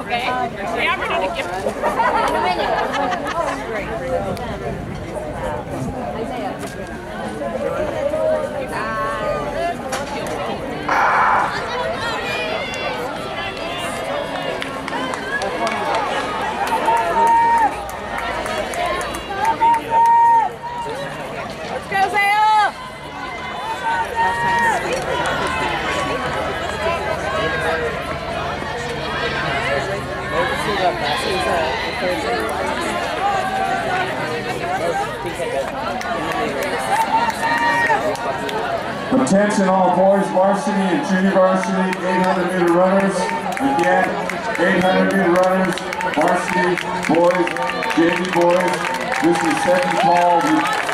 Okay? Cameron and a gift. Attention all boys varsity and junior varsity 800 meter runners. Again, 800 meter runners, varsity boys, JV boys. This is second call